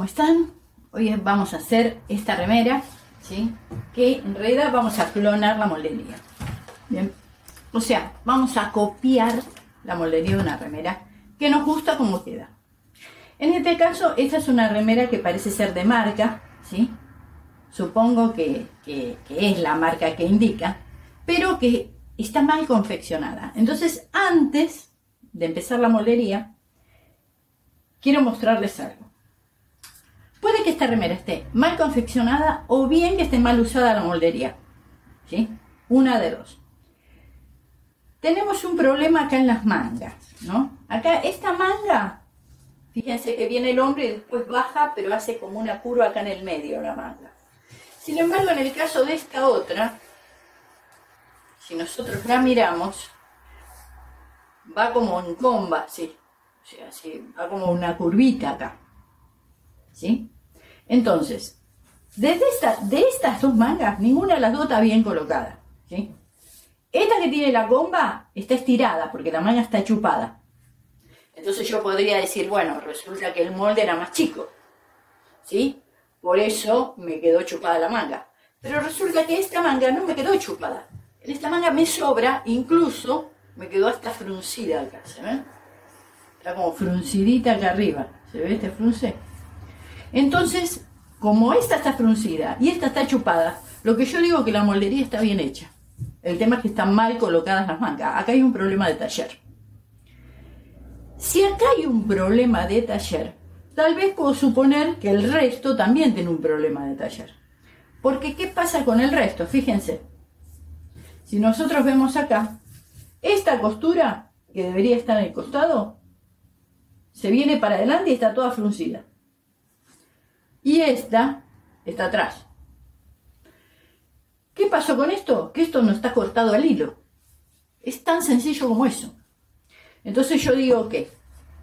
¿Cómo están? Hoy vamos a hacer esta remera, ¿sí? Que en realidad vamos a clonar la moldería. Bien. O sea, vamos a copiar la moldería de una remera que nos gusta como queda. En este caso, esta es una remera que parece ser de marca, ¿sí? Supongo que, es la marca que indica, pero que está mal confeccionada. Entonces, antes de empezar la moldería, quiero mostrarles algo. Puede que esta remera esté mal confeccionada o bien que esté mal usada la moldería. ¿Sí? Una de dos. Tenemos un problema acá en las mangas, ¿no? Acá esta manga, fíjense que viene el hombre y después baja, pero hace como una curva acá en el medio la manga. Sin embargo, en el caso de esta otra, si nosotros la miramos, va como en comba, sí. O sea, sí, va como una curvita acá. ¿Sí? Entonces, desde esta, de estas dos mangas, ninguna de las dos está bien colocada. ¿sí? Esta que tiene la comba está estirada porque la manga está chupada. Entonces yo podría decir, bueno, resulta que el molde era más chico. ¿Sí? Por eso me quedó chupada la manga. Pero resulta que esta manga no me quedó chupada. En esta manga me sobra, incluso me quedó hasta fruncida acá, ¿se ve? Está como fruncidita acá arriba. ¿Se ve este frunce? Entonces, como esta está fruncida y esta está chupada, lo que yo digo que la moldería está bien hecha. El tema es que están mal colocadas las mangas. Acá hay un problema de taller. Si acá hay un problema de taller, tal vez puedo suponer que el resto también tiene un problema de taller. Porque ¿qué pasa con el resto? Fíjense. Si nosotros vemos acá, esta costura, que debería estar en el costado, se viene para adelante y está toda fruncida. Y esta está atrás. ¿Qué pasó con esto? Que esto no está cortado al hilo. Es tan sencillo como eso. Entonces yo digo que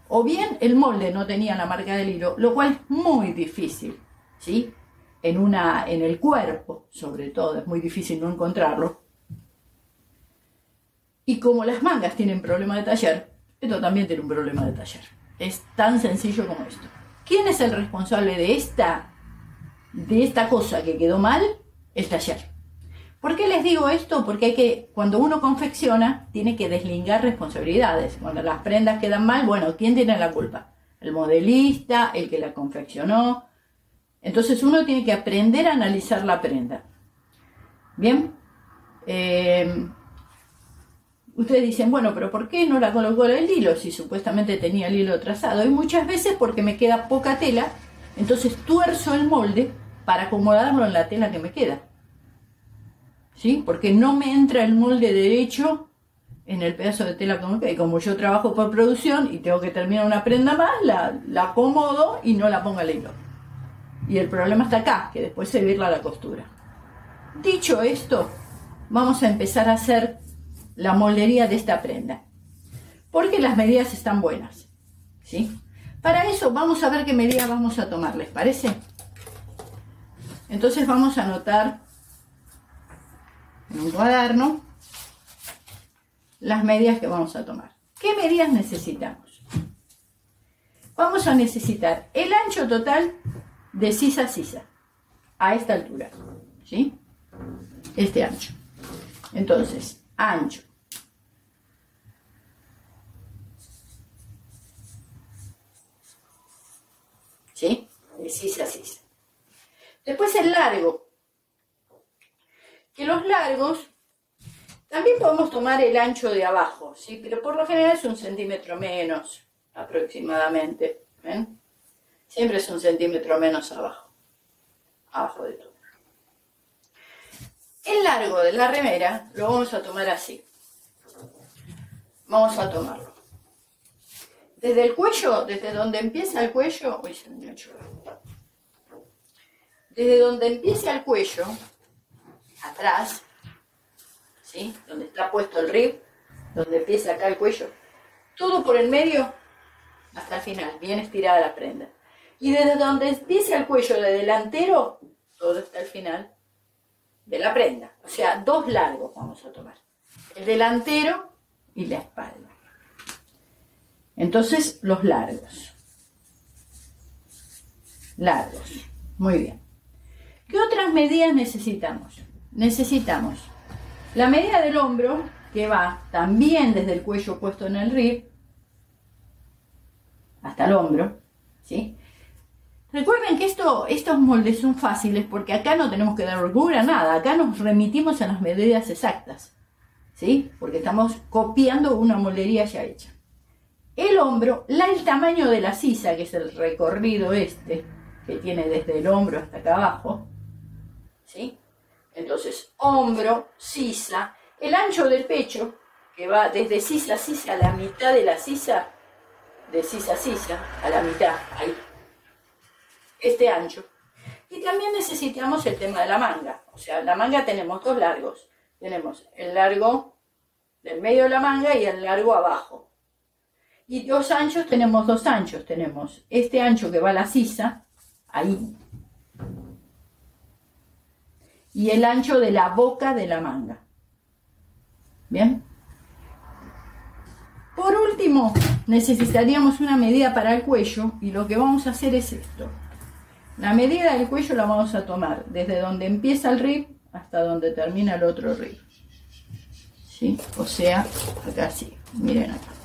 o bien el molde no tenía la marca del hilo, lo cual es muy difícil, ¿sí? En, una, en el cuerpo, sobre todo, es muy difícil no encontrarlo. Y como las mangas tienen problema de taller, esto también tiene un problema de taller. Es tan sencillo como esto. ¿Quién es el responsable de esta, de esta cosa que quedó mal? El taller. ¿Por qué les digo esto? Porque hay que, cuando uno confecciona, tiene que deslingar responsabilidades. Cuando las prendas quedan mal, bueno, ¿quién tiene la culpa? El modelista, el que la confeccionó. Entonces uno tiene que aprender a analizar la prenda. Bien. Eh, Ustedes dicen, bueno, pero ¿por qué no la colocó el hilo si supuestamente tenía el hilo trazado? Y muchas veces porque me queda poca tela, entonces tuerzo el molde para acomodarlo en la tela que me queda. ¿Sí? Porque no me entra el molde derecho en el pedazo de tela que me queda. Y como yo trabajo por producción y tengo que terminar una prenda más, la, acomodo y no la pongo al hilo. Y el problema está acá, que después se virla la costura. Dicho esto, vamos a empezar a hacer la moldería de esta prenda. Porque las medidas están buenas. ¿sí? Para eso vamos a ver qué medida vamos a tomar, ¿les parece? Entonces vamos a anotar en un cuaderno las medidas que vamos a tomar. ¿Qué medidas necesitamos? Vamos a necesitar el ancho total de sisa a sisa, a esta altura, ¿sí? Este ancho. Entonces, ancho ¿sí? De cis a cis. Después el largo, que los largos también podemos tomar el ancho de abajo, ¿sí? Pero por lo general es un centímetro menos, aproximadamente, ¿ven? Siempre es un centímetro menos abajo, abajo de todo. El largo de la remera lo vamos a tomar así. Vamos a tomarlo desde el cuello, desde donde empieza el cuello, desde donde empieza el cuello, atrás, ¿sí? Donde está puesto el rib, donde empieza acá el cuello, todo por el medio hasta el final, bien estirada la prenda. Y desde donde empieza el cuello de delantero, todo está al final de la prenda. O sea, dos largos vamos a tomar. El delantero y la espalda. Entonces, los largos. largos. Muy bien. ¿Qué otras medidas necesitamos? Necesitamos la medida del hombro, que va también desde el cuello puesto en el rib hasta el hombro, ¿sí? Recuerden que esto, estos moldes son fáciles porque acá no tenemos que dar orgullo a nada, acá nos remitimos a las medidas exactas, ¿sí? Porque estamos copiando una moldería ya hecha. El hombro, la, el tamaño de la sisa, que es el recorrido este, que tiene desde el hombro hasta acá abajo, ¿sí? Entonces, hombro, sisa, el ancho del pecho, que va desde sisa a sisa a la mitad de la sisa, de sisa a sisa, a la mitad, ahí, este ancho. Y también necesitamos el tema de la manga. O sea, la manga tenemos dos largos. Tenemos el largo del medio de la manga y el largo abajo. Y dos anchos, tenemos dos anchos. Tenemos este ancho que va a la sisa, ahí. Y el ancho de la boca de la manga. ¿Bien? Por último, necesitaríamos una medida para el cuello y lo que vamos a hacer es esto. La medida del cuello la vamos a tomar desde donde empieza el rib hasta donde termina el otro rib. ¿Sí? O sea, acá sí, miren acá.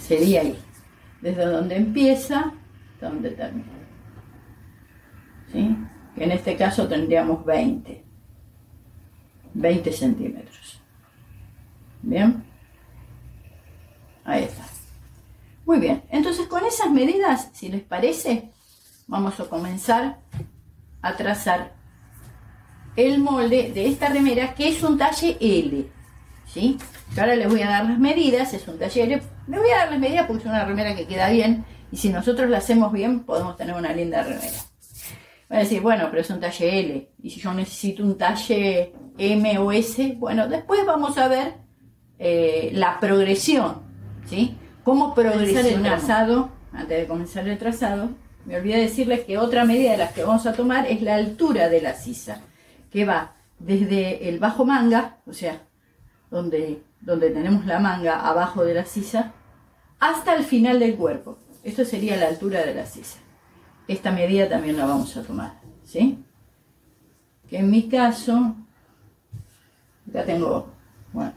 Sería ahí, desde donde empieza donde termina. ¿Sí? Que en este caso tendríamos 20. 20 centímetros. ¿Bien? Ahí está. Muy bien, entonces con esas medidas, si les parece, vamos a comenzar a trazar el molde de esta remera que es un talle L. ¿Sí? ahora les voy a dar las medidas, es un talle L. Les voy a dar las medidas porque es una remera que queda bien y si nosotros la hacemos bien podemos tener una linda remera. Van a decir, bueno, pero es un talle L y si yo necesito un talle M o S, bueno, después vamos a ver eh, la progresión, ¿sí? ¿Cómo progresar el trazado? Antes de comenzar el trazado, me olvidé decirles que otra medida de las que vamos a tomar es la altura de la sisa, que va desde el bajo manga, o sea, donde, donde tenemos la manga abajo de la sisa, hasta el final del cuerpo. Esto sería la altura de la sisa. Esta medida también la vamos a tomar, ¿sí? Que en mi caso, ya tengo, bueno,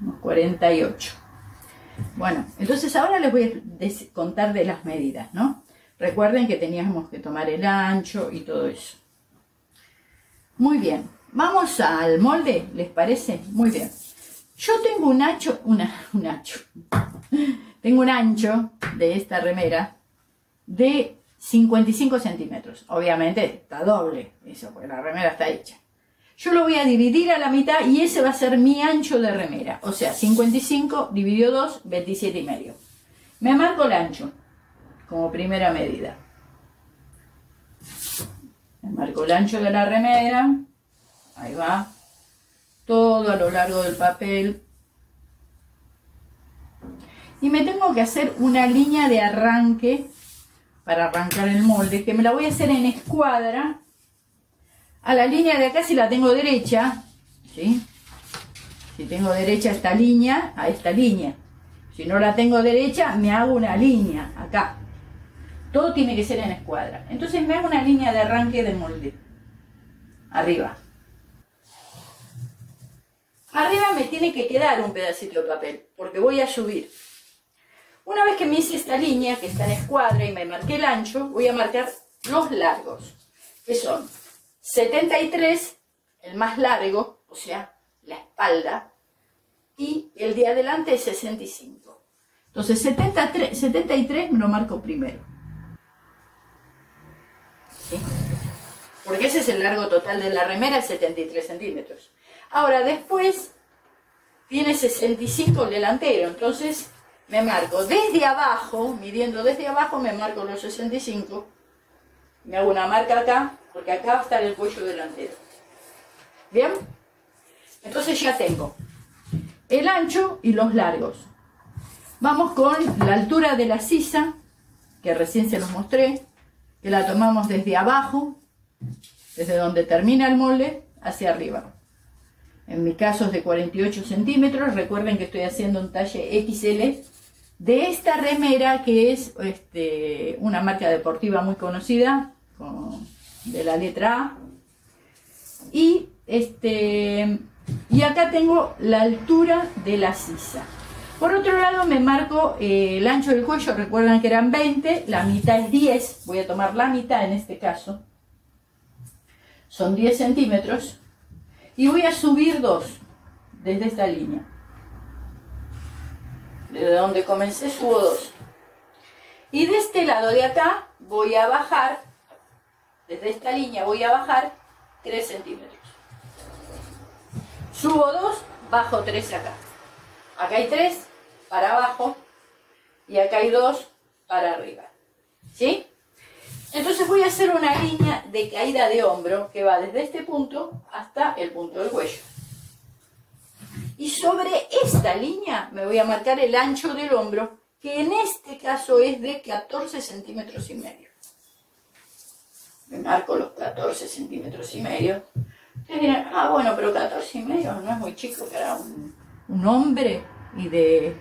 unos 48. Bueno, entonces ahora les voy a contar de las medidas, ¿no? Recuerden que teníamos que tomar el ancho y todo eso. Muy bien, vamos al molde, ¿les parece? Muy bien. Yo tengo un ancho, un ancho, tengo un ancho de esta remera de 55 centímetros. Obviamente está doble, eso, porque la remera está hecha yo lo voy a dividir a la mitad y ese va a ser mi ancho de remera. O sea, 55 dividido 2, 27 y medio. Me marco el ancho como primera medida. Me marco el ancho de la remera. Ahí va. Todo a lo largo del papel. Y me tengo que hacer una línea de arranque para arrancar el molde, que me la voy a hacer en escuadra a la línea de acá si la tengo derecha, ¿sí? Si tengo derecha esta línea, a esta línea. Si no la tengo derecha, me hago una línea acá. Todo tiene que ser en escuadra. Entonces me hago una línea de arranque de molde. Arriba. Arriba me tiene que quedar un pedacito de papel, porque voy a subir. Una vez que me hice esta línea, que está en escuadra, y me marqué el ancho, voy a marcar los largos, que son 73, el más largo, o sea, la espalda, y el de adelante es 65. Entonces 73, 73 me lo marco primero. Porque ese es el largo total de la remera, 73 centímetros. Ahora después tiene 65 el delantero, entonces me marco desde abajo, midiendo desde abajo, me marco los 65, me hago una marca acá porque acá va a estar el cuello delantero. ¿Bien? Entonces ya tengo el ancho y los largos. Vamos con la altura de la sisa, que recién se los mostré, que la tomamos desde abajo, desde donde termina el molde, hacia arriba. En mi caso es de 48 centímetros, recuerden que estoy haciendo un talle XL, de esta remera que es este, una marca deportiva muy conocida, de la letra A. Y, este, y acá tengo la altura de la sisa. Por otro lado me marco eh, el ancho del cuello, recuerdan que eran 20, la mitad es 10, voy a tomar la mitad en este caso, son 10 centímetros, y voy a subir 2 desde esta línea. Desde donde comencé subo 2. Y de este lado de acá voy a bajar, desde esta línea voy a bajar 3 centímetros. Subo 2, bajo 3 acá. Acá hay 3, para abajo y acá hay dos para arriba. ¿Sí? Entonces voy a hacer una línea de caída de hombro que va desde este punto hasta el punto del cuello. Y sobre esta línea me voy a marcar el ancho del hombro, que en este caso es de 14 centímetros y medio. Me marco los 14 centímetros y medio. Ustedes dirán, ah, bueno, pero 14 y medio no es muy chico para un, un hombre y de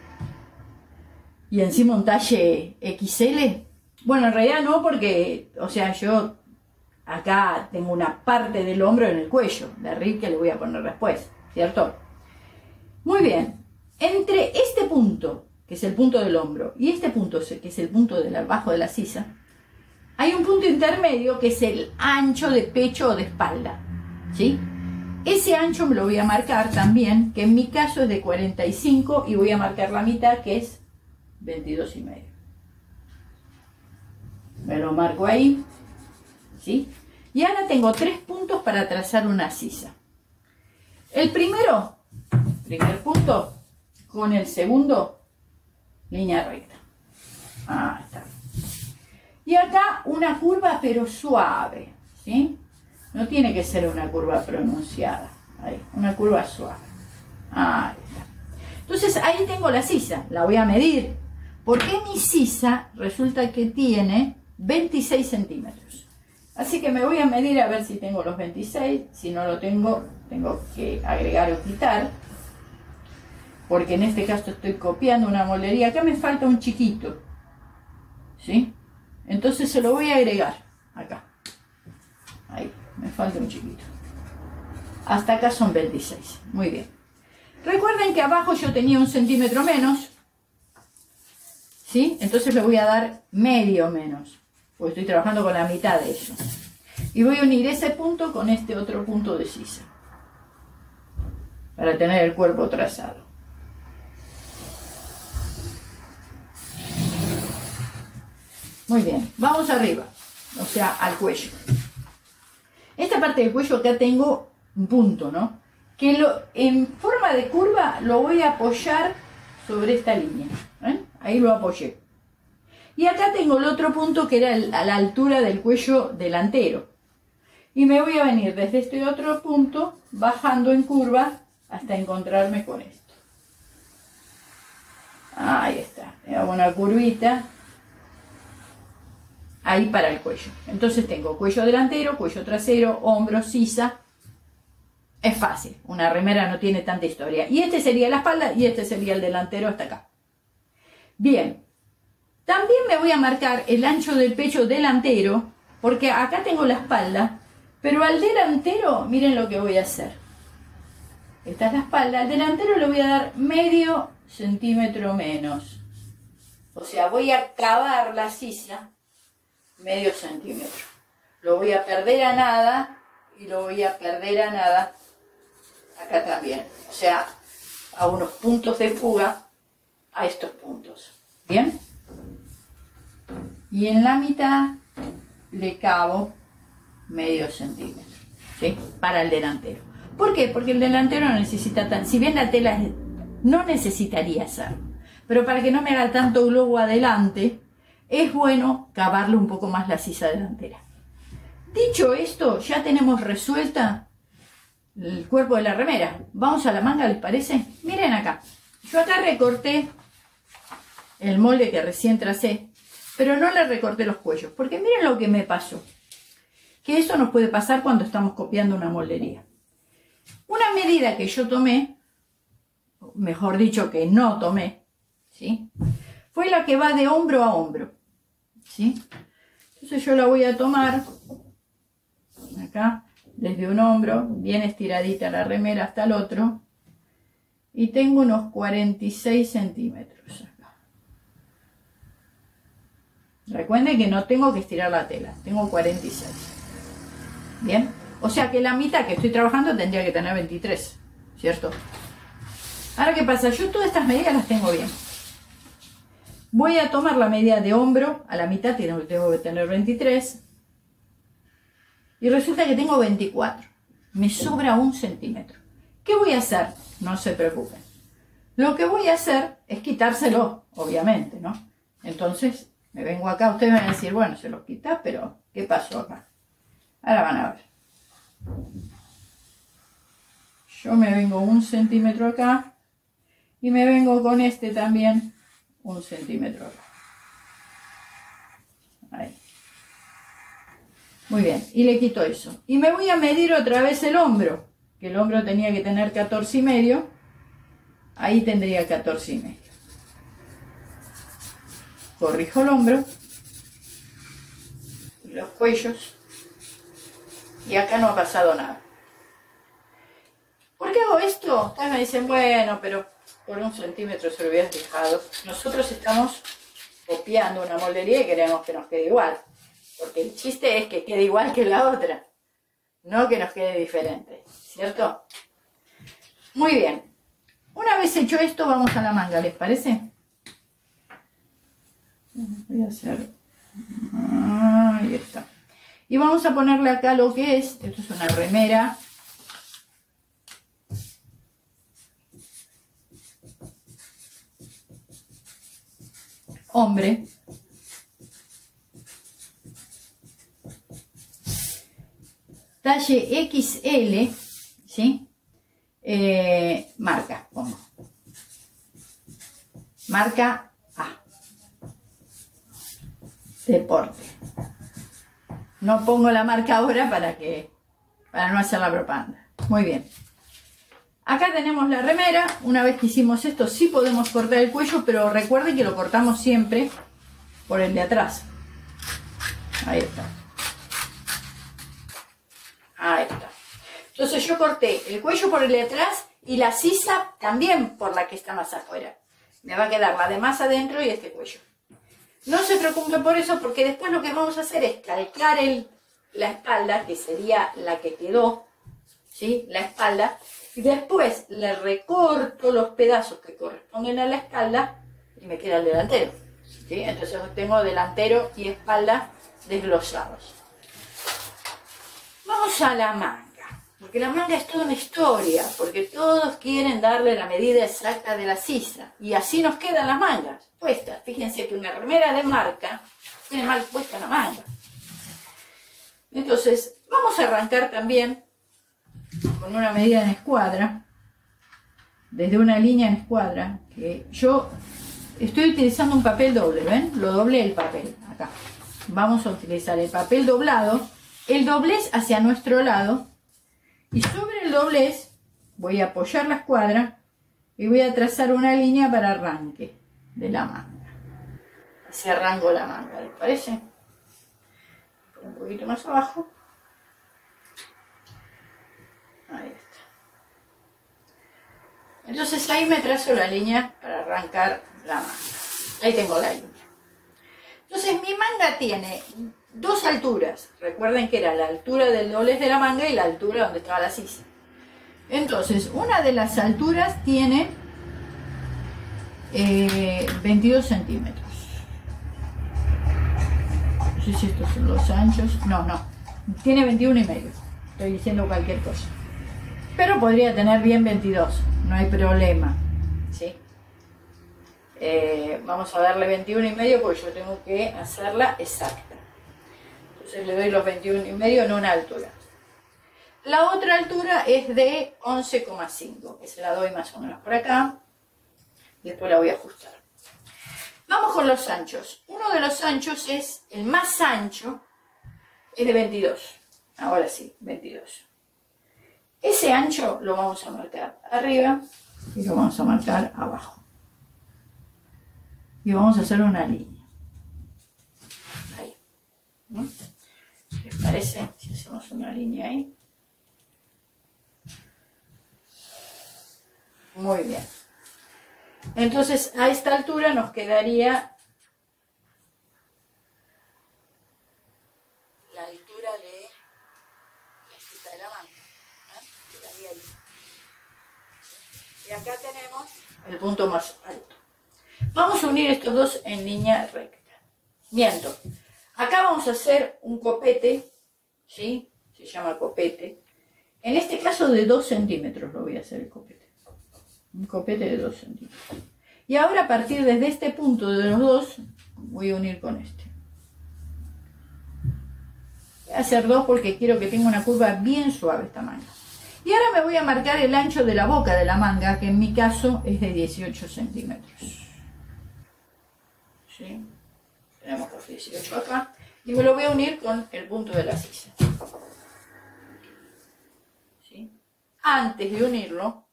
y encima un talle XL. Bueno, en realidad no, porque, o sea, yo acá tengo una parte del hombro en el cuello, de arriba que le voy a poner después, ¿cierto? Muy bien, entre este punto, que es el punto del hombro, y este punto, que es el punto del abajo de la sisa, hay un punto intermedio que es el ancho de pecho o de espalda, ¿sí? Ese ancho me lo voy a marcar también, que en mi caso es de 45 y voy a marcar la mitad que es 22 y medio. Me lo marco ahí, ¿sí? Y ahora tengo tres puntos para trazar una sisa. El primero, primer punto, con el segundo, línea recta. Ah, está. Y acá una curva pero suave, ¿sí? No tiene que ser una curva pronunciada. Ahí, una curva suave. Ahí está. Entonces ahí tengo la sisa, la voy a medir porque mi sisa resulta que tiene 26 centímetros. Así que me voy a medir a ver si tengo los 26. Si no lo tengo, tengo que agregar o quitar. Porque en este caso estoy copiando una moldería. Acá me falta un chiquito. ¿Sí? Entonces se lo voy a agregar. Acá. Ahí, me falta un chiquito. Hasta acá son 26. Muy bien. Recuerden que abajo yo tenía un centímetro menos. ¿sí? Entonces le voy a dar medio menos, porque estoy trabajando con la mitad de eso. Y voy a unir ese punto con este otro punto de sisa, para tener el cuerpo trazado. Muy bien, vamos arriba, o sea, al cuello. Esta parte del cuello acá tengo un punto, ¿no? Que lo, en forma de curva lo voy a apoyar sobre esta línea. ¿eh? Ahí lo apoyé. Y acá tengo el otro punto que era a la altura del cuello delantero. Y me voy a venir desde este otro punto, bajando en curva, hasta encontrarme con esto. Ahí está. Me hago una curvita. Ahí para el cuello. Entonces tengo cuello delantero, cuello trasero, hombro, sisa. Es fácil. Una remera no tiene tanta historia. Y este sería la espalda y este sería el delantero hasta acá. Bien, también me voy a marcar el ancho del pecho delantero, porque acá tengo la espalda, pero al delantero, miren lo que voy a hacer. Esta es la espalda, al delantero le voy a dar medio centímetro menos. O sea, voy a cavar la sisa medio centímetro. Lo voy a perder a nada y lo voy a perder a nada acá también. O sea, a unos puntos de fuga a estos puntos. ¿Bien? Y en la mitad le cabo medio centímetro, ¿sí? Para el delantero. ¿Por qué? Porque el delantero no necesita tan... Si bien la tela no necesitaría ser, pero para que no me haga tanto globo adelante, es bueno cavarle un poco más la sisa delantera. Dicho esto, ya tenemos resuelta el cuerpo de la remera. Vamos a la manga, ¿les parece? Miren acá. Yo acá recorté el molde que recién tracé, pero no le recorté los cuellos, porque miren lo que me pasó. Que eso nos puede pasar cuando estamos copiando una moldería. Una medida que yo tomé, mejor dicho que no tomé, ¿sí? fue la que va de hombro a hombro. ¿Sí? Entonces yo la voy a tomar acá, desde un hombro, bien estiradita la remera hasta el otro, y tengo unos 46 centímetros acá. Recuerden que no tengo que estirar la tela, tengo 46. Bien, o sea que la mitad que estoy trabajando tendría que tener 23, ¿cierto? Ahora, ¿qué pasa? Yo todas estas medidas las tengo bien. Voy a tomar la medida de hombro, a la mitad tengo que tener 23. Y resulta que tengo 24. Me sobra un centímetro. ¿Qué voy a hacer? No se preocupen. Lo que voy a hacer es quitárselo, obviamente, ¿no? Entonces, vengo acá, ustedes van a decir, bueno, se lo quita, pero ¿qué pasó acá? Ahora van a ver. Yo me vengo un centímetro acá y me vengo con este también un centímetro acá. Ahí. Muy bien, y le quito eso. Y me voy a medir otra vez el hombro, que el hombro tenía que tener 14 y medio. Ahí tendría 14 y medio. Corrijo el hombro, los cuellos, y acá no ha pasado nada. ¿Por qué hago esto? Ustedes me dicen, bueno, pero por un centímetro se lo hubieras dejado. Nosotros estamos copiando una moldería y queremos que nos quede igual. Porque el chiste es que quede igual que la otra, no que nos quede diferente, ¿cierto? Muy bien. Una vez hecho esto, vamos a la manga, ¿les parece? Voy a hacer... Ahí está. Y vamos a ponerle acá lo que es, esto es una remera. Hombre. talle XL, ¿sí? Eh, marca, pongo. Marca A. Deporte. No pongo la marca ahora para que para no hacer la propaganda. Muy bien. Acá tenemos la remera. Una vez que hicimos esto, sí podemos cortar el cuello, pero recuerden que lo cortamos siempre por el de atrás. Ahí está. Ahí está. Entonces yo corté el cuello por el de atrás y la sisa también por la que está más afuera. Me va a quedar la de más adentro y este cuello. No se preocupen por eso porque después lo que vamos a hacer es calcar la espalda, que sería la que quedó, ¿sí? La espalda. Y después le recorto los pedazos que corresponden a la espalda y me queda el delantero. ¿sí? Entonces tengo delantero y espalda desglosados. Vamos a la manga, porque la manga es toda una historia, porque todos quieren darle la medida exacta de la sisa, y así nos quedan las mangas puestas. Fíjense que una remera de marca tiene mal puesta la manga. Entonces, vamos a arrancar también con una medida en escuadra, desde una línea en escuadra, que yo estoy utilizando un papel doble, ¿ven? Lo doblé el papel, acá. Vamos a utilizar el papel doblado el doblez hacia nuestro lado y sobre el doblez voy a apoyar la escuadra y voy a trazar una línea para arranque de la manga. Así arranco la manga, ¿les parece? Un poquito más abajo. Ahí está. Entonces ahí me trazo la línea para arrancar la manga. Ahí tengo la línea. Entonces mi manga tiene dos alturas. Recuerden que era la altura del doblez de la manga y la altura donde estaba la sisa. Entonces, una de las alturas tiene 22 eh, centímetros. No sé si estos son los anchos. No, no. Tiene 21 y medio. Estoy diciendo cualquier cosa. Pero podría tener bien 22. No hay problema. ¿Sí? Eh, vamos a darle 21 y medio porque yo tengo que hacerla exacta. Le doy los 21 y medio en una altura. La otra altura es de 11,5, que se la doy más o menos por acá. Después la voy a ajustar. Vamos con los anchos. Uno de los anchos es, el más ancho, es de 22. Ahora sí, 22. Ese ancho lo vamos a marcar arriba y lo vamos a marcar abajo. y vamos a hacer una línea. Ahí. ¿Les parece si hacemos una línea ahí? Muy bien. Entonces, a esta altura nos quedaría la altura de la de la manga. ¿eh? ahí. Y acá tenemos el punto más alto. Vamos a unir estos dos en línea recta. Miento. Vamos a hacer un copete, ¿sí? Se llama copete. En este caso de 2 centímetros lo voy a hacer el copete un copete de 2 centímetros. Y ahora a partir desde este punto de los dos, voy a unir con este. Voy a hacer dos porque quiero que tenga una curva bien suave esta manga. Y ahora me voy a marcar el ancho de la boca de la manga, que en mi caso es de 18 centímetros. ¿Sí? Tenemos los 18 acá. Y me lo voy a unir con el punto de la sisa. ¿Sí? Antes de unirlo,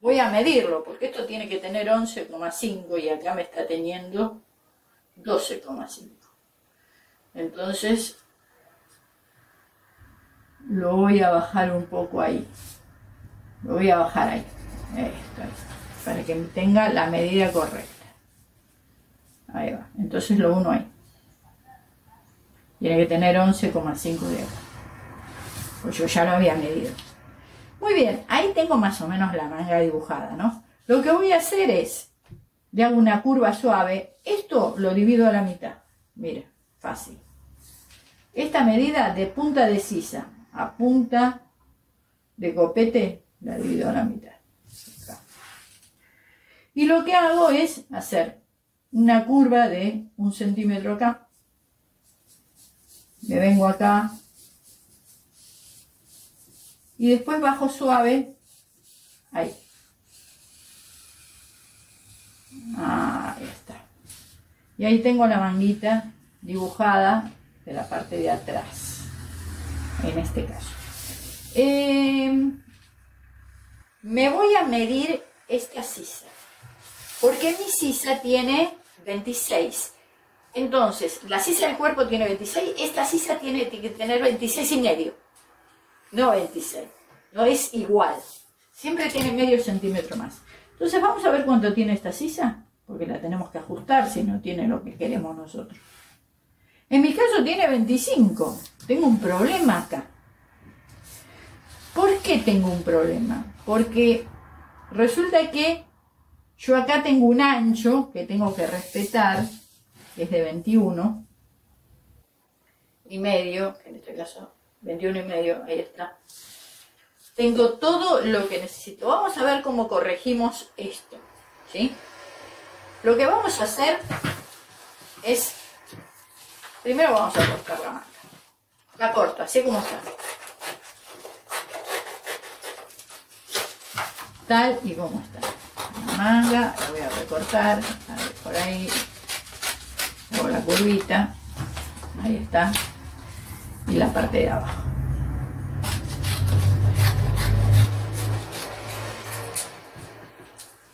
Voy a medirlo, porque esto tiene que tener 11,5 y acá me está teniendo 12,5. Entonces, lo voy a bajar un poco ahí. Lo voy a bajar ahí. Esto, ahí. Para que tenga la medida correcta. Ahí va. Entonces lo uno ahí. Tiene que tener 11,5 de acá. Pues yo ya lo había medido. Muy bien, ahí tengo más o menos la manga dibujada, ¿no? Lo que voy a hacer es, le hago una curva suave, esto lo divido a la mitad, mira, fácil. Esta medida de punta de sisa a punta de copete la divido a la mitad. Y lo que hago es hacer una curva de un centímetro acá. Me vengo acá, y después bajo suave, ahí. Ahí está. Y ahí tengo la manguita dibujada de la parte de atrás, en este caso. Em, me voy a medir esta sisa, porque mi sisa tiene 26. Entonces, la sisa del cuerpo tiene 26, esta sisa tiene que tener 26 y medio no 26. No es igual. Siempre tiene medio centímetro más. Entonces vamos a ver cuánto tiene esta sisa, porque la tenemos que ajustar si no tiene lo que queremos nosotros. En mi caso tiene 25. Tengo un problema acá. ¿Por qué tengo un problema? Porque resulta que yo acá tengo un ancho que tengo que respetar, que es de 21 y medio, en este caso 21 y medio, ahí está. Tengo todo lo que necesito. Vamos a ver cómo corregimos esto, ¿sí? Lo que vamos a hacer es, primero vamos a cortar la manga. La corto, así como está. Tal y como está. La manga, la voy a recortar, a ver, por ahí, hago la curvita, ahí está y la parte de abajo.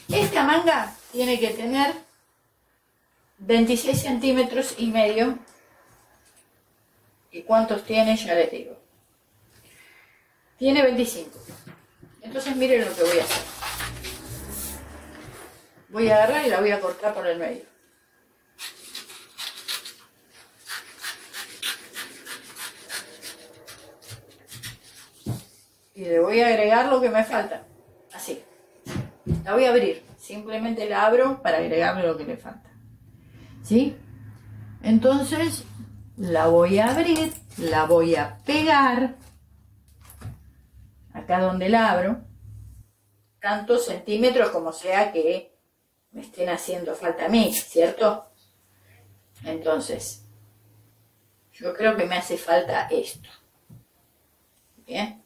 Esta manga tiene que tener 26 centímetros y medio. ¿Y cuántos tiene? Ya les digo. Tiene 25. Entonces miren lo que voy a hacer. Voy a agarrar y la voy a cortar por el medio. Le voy a agregar lo que me falta. Así. La voy a abrir. Simplemente la abro para agregarle lo que le falta. ¿Sí? Entonces la voy a abrir, la voy a pegar acá donde la abro, tantos centímetros como sea que me estén haciendo falta a mí, ¿cierto? Entonces, yo creo que me hace falta esto. Bien.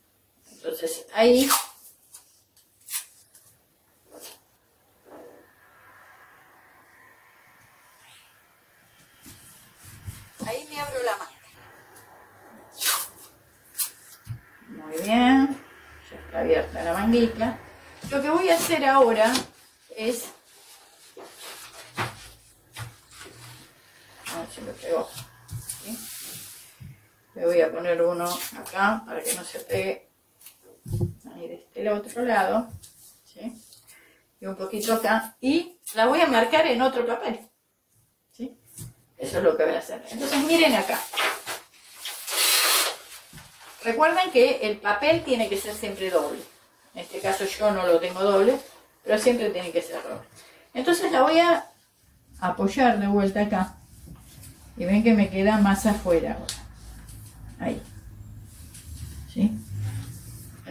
Entonces ahí ahí me abro la manga. Muy bien, ya está abierta la manguita. Lo que voy a hacer ahora es se me pegó. Le voy a poner uno acá para que no se pegue ahí de este otro lado. Y un poquito acá. Y la voy a marcar en otro papel. Eso es lo que voy a hacer. Entonces miren acá. Recuerden que el papel tiene que ser siempre doble. En este caso yo no lo tengo doble, pero siempre tiene que ser doble. Entonces la voy a apoyar de vuelta acá. Y ven que me queda más afuera ahora. Ahí. ¿Sí?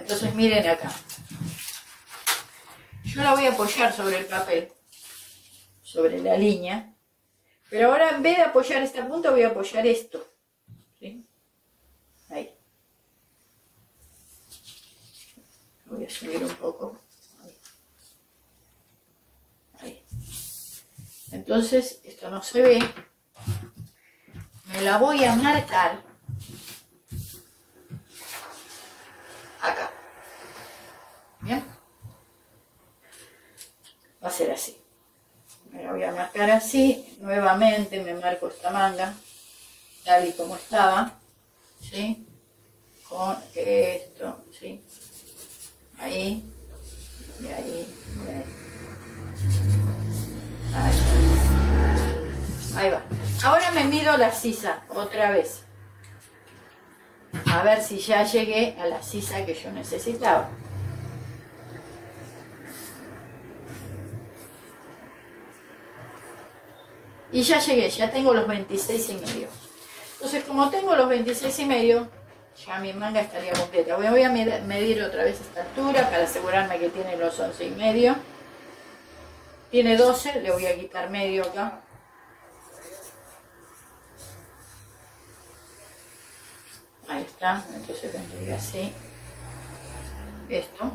Entonces miren acá. Yo la voy a apoyar sobre el papel, sobre la línea. Pero ahora en vez de apoyar esta punta voy a apoyar esto. ¿Sí? Ahí. Voy a subir un poco. Ahí. Entonces, esto no se ve. Me la voy a marcar acá. ¿Bien? Va a ser así. Me la voy a marcar así. Nuevamente me marco esta manga, tal y como estaba. ¿Sí? Con esto, ¿sí? Ahí. Y ahí. Y ahí. Ahí va. Ahora me mido la sisa otra vez. A ver si ya llegué a la sisa que yo necesitaba. Y ya llegué, ya tengo los 26 y medio. Entonces, como tengo los 26 y medio, ya mi manga estaría completa. Voy a medir otra vez esta altura para asegurarme que tiene los 11 y medio. Tiene 12, le voy a quitar medio acá. Ahí está, entonces tendría así. Esto.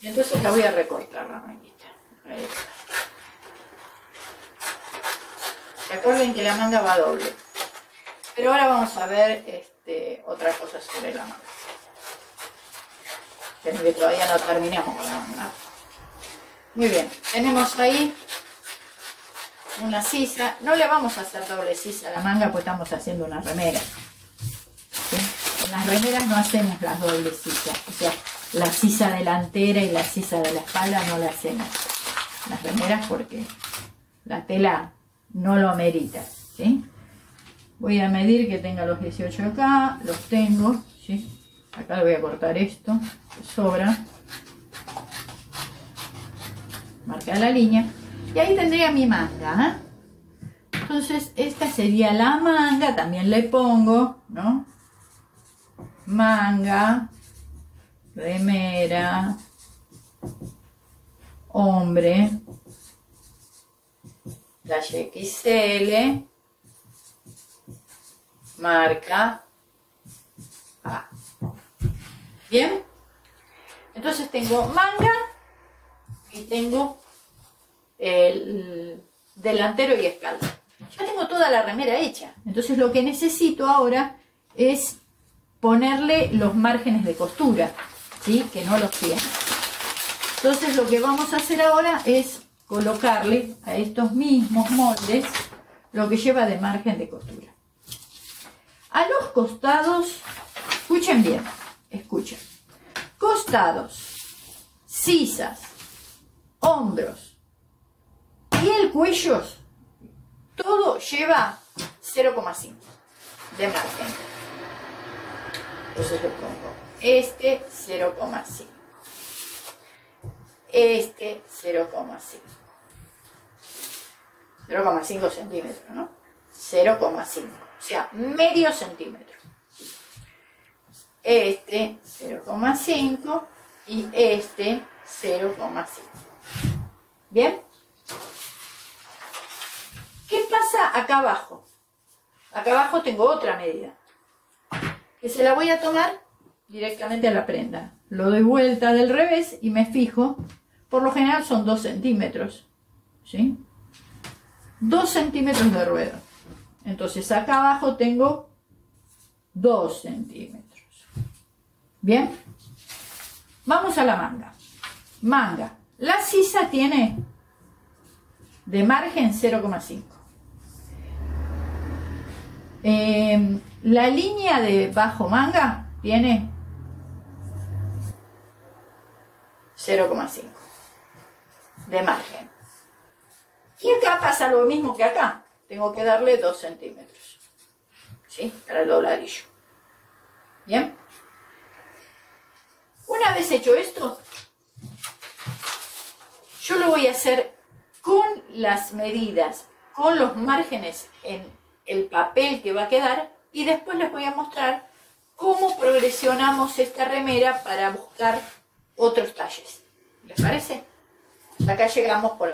Y entonces la voy a recortar la manguita. Ahí está. Recuerden que la manga va doble. Pero ahora vamos a ver este, otra cosa sobre la manga. Que todavía no terminamos con la manga. Muy bien, tenemos ahí una sisa. No le vamos a hacer doble sisa a la manga porque estamos haciendo una remera. En las remeras no hacemos las dobles sisas. O sea, la sisa delantera y la sisa de la espalda no la hacemos. Las remeras porque la tela no lo amerita. ¿sí? Voy a medir que tenga los 18 acá. Los tengo. ¿sí? Acá le voy a cortar esto. Sobra marcar la línea y ahí tendría mi manga ¿eh? entonces esta sería la manga también le pongo ¿no? manga remera hombre talle XL marca A bien entonces tengo manga y tengo el delantero y espalda. Ya tengo toda la remera hecha. Entonces lo que necesito ahora es ponerle los márgenes de costura, ¿sí? que no los tiene. Entonces lo que vamos a hacer ahora es colocarle a estos mismos moldes lo que lleva de margen de costura. A los costados, escuchen bien, escuchen. Costados, sisas, hombros y el cuello, todo lleva 0,5 de margen. Entonces le pongo este 0,5. Este 0,5. 0,5 centímetros, ¿no? 0,5. O sea, medio centímetro. Este 0,5 y este 0,5. ¿Bien? ¿Qué pasa acá abajo? Acá abajo tengo otra medida. Que se la voy a tomar directamente a la prenda. Lo doy vuelta del revés y me fijo. Por lo general son 2 centímetros. ¿Sí? 2 centímetros de ruedo. Entonces acá abajo tengo 2 centímetros. ¿Bien? Vamos a la manga. Manga. La sisa tiene de margen 0,5. Eh, la línea de bajo manga tiene 0,5 de margen. Y acá pasa lo mismo que acá. Tengo que darle 2 centímetros. ¿Sí? Para el dobladillo. Bien. Una vez hecho esto, yo lo voy a hacer con las medidas, con los márgenes en el papel que va a quedar y después les voy a mostrar cómo progresionamos esta remera para buscar otros talles. ¿Les parece? Acá llegamos por